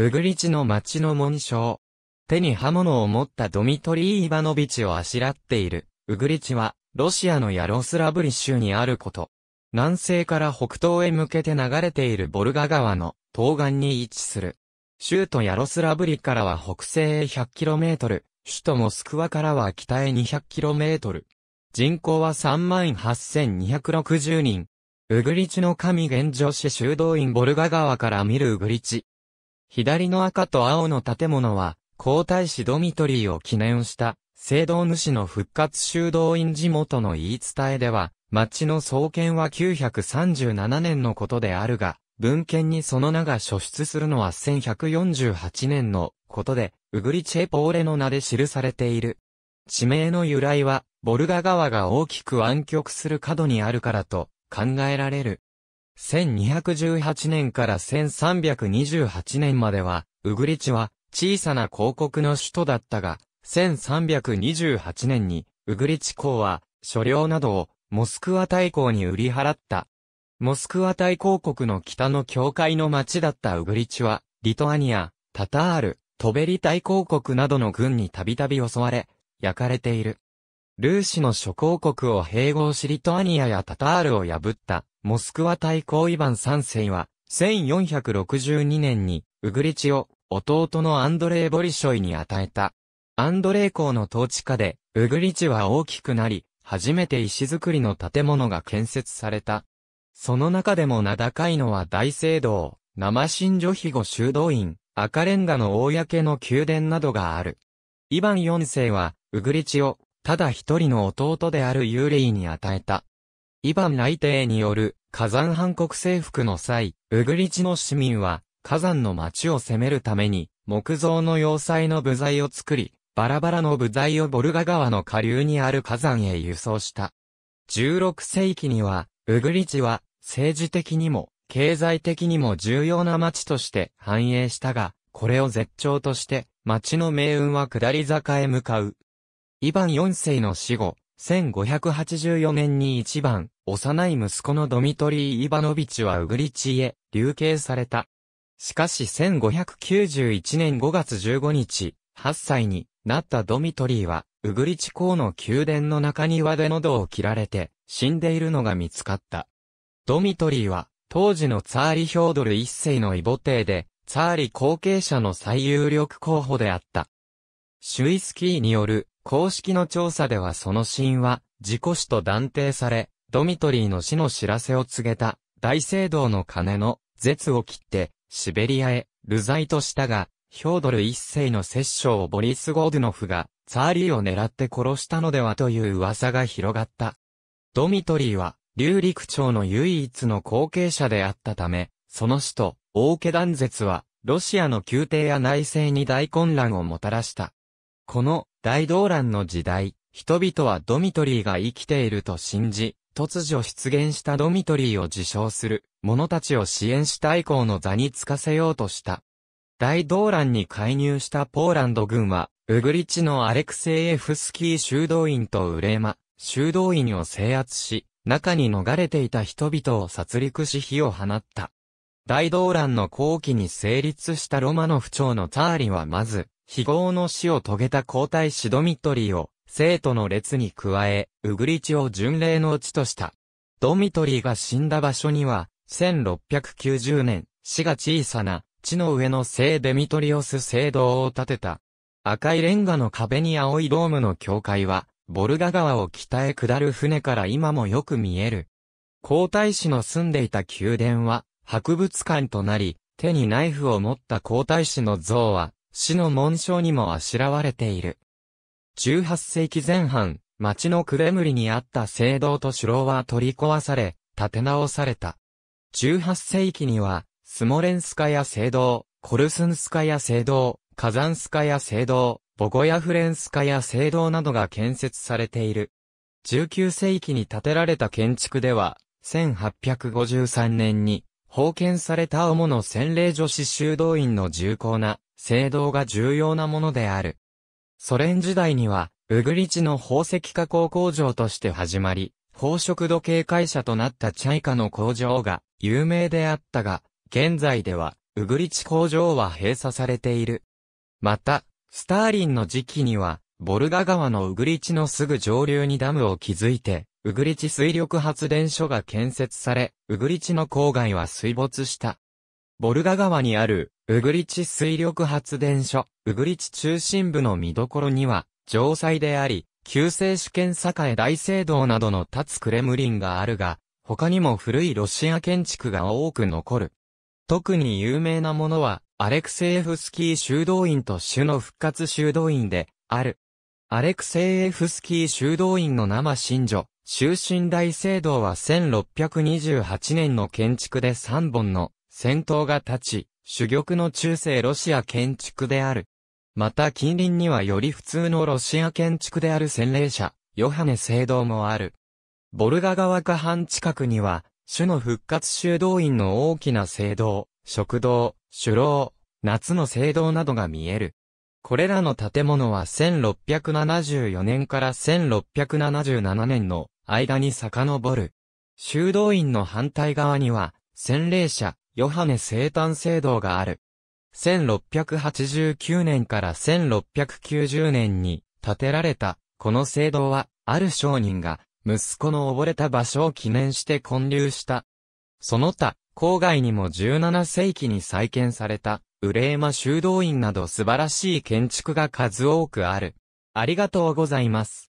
ウグリチの町の紋章。手に刃物を持ったドミトリー・イバノビチをあしらっている、ウグリチは、ロシアのヤロスラブリ州にあること。南西から北東へ向けて流れているボルガ川の東岸に位置する。州都ヤロスラブリからは北西へ 100km、首都モスクワからは北へ 200km。人口は38,260人。ウグリチの神現女子修道院ボルガ川から見るウグリチ。左の赤と青の建物は、皇太子ドミトリーを記念した、聖堂主の復活修道院地元の言い伝えでは、町の創建は937年のことであるが、文献にその名が書出するのは1148年のことで、ウグリチェポーレの名で記されている。地名の由来は、ボルガ川が大きく湾曲する角にあるからと考えられる。1218年から1328年までは、ウグリチは小さな公国の首都だったが、1328年に、ウグリチ公は、所領などを、モスクワ大公に売り払った。モスクワ大公国の北の境界の町だったウグリチは、リトアニア、タタール、トベリ大公国などの軍にたびたび襲われ、焼かれている。ルーシの諸公国を併合しリトアニアやタタールを破った、モスクワ大公イバン3世は、1462年に、ウグリチを、弟のアンドレイ・ボリショイに与えた。アンドレイ公の統治下で、ウグリチは大きくなり、初めて石造りの建物が建設された。その中でも名高いのは大聖堂、生神女庇護修道院、赤レンガの公の宮殿などがある。イバン4世は、ウグリチを、ただ一人の弟であるユーレイに与えた。イバン内定による火山反国征服の際、ウグリチの市民は火山の町を攻めるために木造の要塞の部材を作り、バラバラの部材をボルガ川の下流にある火山へ輸送した。16世紀には、ウグリチは政治的にも経済的にも重要な町として繁栄したが、これを絶頂として町の命運は下り坂へ向かう。イバン4世の死後、1584年に一番、幼い息子のドミトリー・イバノビチはウグリチへ、流刑された。しかし1591年5月15日、8歳になったドミトリーは、ウグリチ公の宮殿の中庭で喉を切られて、死んでいるのが見つかった。ドミトリーは、当時のツァーリ・ヒョードル一世の異母帝で、ツァーリ後継者の最有力候補であった。シュイスキーによる公式の調査ではその死因は自己死と断定され、ドミトリーの死の知らせを告げた大聖堂の鐘の絶を切ってシベリアへ流罪としたが、ヒョードル一世の摂政をボリス・ゴードゥノフがツァーリーを狙って殺したのではという噂が広がった。ドミトリーは、竜陸長の唯一の後継者であったため、その死と、王家断絶は、ロシアの宮廷や内政に大混乱をもたらした。この大動乱の時代、人々はドミトリーが生きていると信じ、突如出現したドミトリーを自称する者たちを支援した以降の座につかせようとした。大動乱に介入したポーランド軍は、ウグリチのアレクセイエフスキー修道院とウレーマ、修道院を制圧し、中に逃れていた人々を殺戮し火を放った。大動乱の後期に成立したロマノフ朝のツァーリはまず、非業の死を遂げた皇太子ドミトリーを、生徒の列に加え、ウグリチを巡礼の地とした。ドミトリーが死んだ場所には、1690年、死が小さな、地の上の聖デミトリオス聖堂を建てた。赤いレンガの壁に青いドームの教会は、ボルガ川を北へ下る船から今もよく見える。皇太子の住んでいた宮殿は、博物館となり、手にナイフを持った皇太子の像は、死の紋章にもあしらわれている。18世紀前半、町のクレムリにあった聖堂と城は取り壊され、建て直された。18世紀には、スモレンスカヤ聖堂、コルスンスカヤ聖堂、カザンスカヤ聖堂、ボゴヤフレンスカヤ聖堂などが建設されている。19世紀に建てられた建築では、1853年に、封建された主の洗礼女子修道院の重厚な聖堂が重要なものである。ソ連時代には、ウグリチの宝石加工工場として始まり、宝飾時計会社となったチャイカの工場が有名であったが、現在では、ウグリチ工場は閉鎖されている。また、スターリンの時期には、ボルガ川のウグリチのすぐ上流にダムを築いて、ウグリチ水力発電所が建設され、ウグリチの郊外は水没した。ボルガ川にある、ウグリチ水力発電所、ウグリチ中心部の見どころには、城塞であり、旧世主権栄大聖堂などの立つクレムリンがあるが、他にも古いロシア建築が多く残る。特に有名なものは、アレクセイエフスキー修道院と主の復活修道院で、ある。アレクセイエフスキー修道院の生信女、終身大聖堂は1628年の建築で3本の戦闘が立ち、珠玉の中世ロシア建築である。また近隣にはより普通のロシア建築である洗礼者、ヨハネ聖堂もある。ボルガ川下半近くには、主の復活修道院の大きな聖堂、食堂、主楼、夏の聖堂などが見える。これらの建物は1674年から1677年の間に遡る。修道院の反対側には、洗礼者、ヨハネ生誕聖堂がある。1689年から1690年に建てられた、この聖堂は、ある商人が、息子の溺れた場所を記念して建立した。その他、郊外にも17世紀に再建された、ウレーマ修道院など素晴らしい建築が数多くある。ありがとうございます。